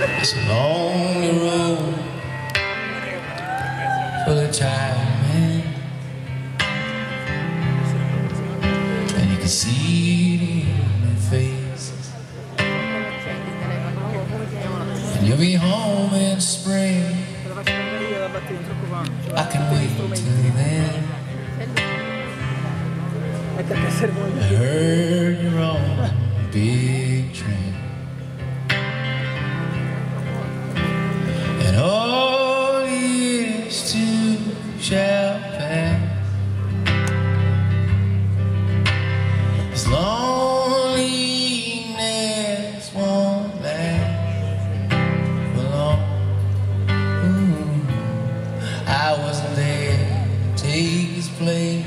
It's a lonely road full of tired and you can see it in their faces. And you'll be home in spring. I can wait till then. I heard you're on wasn't there take his place.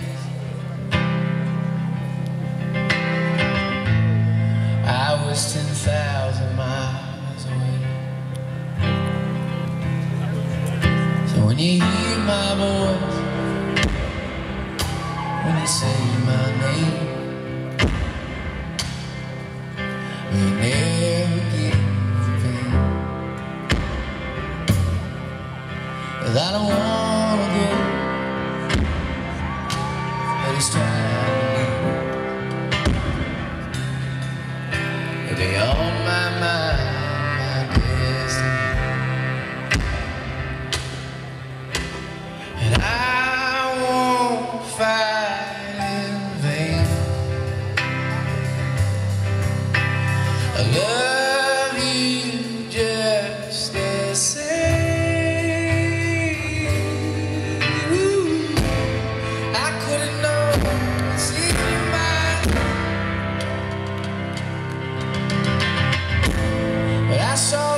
I was 10,000 miles away. So when you hear my voice, when you say my name, we never get the pain. 'Cause I don't want It'll be on my mind. I saw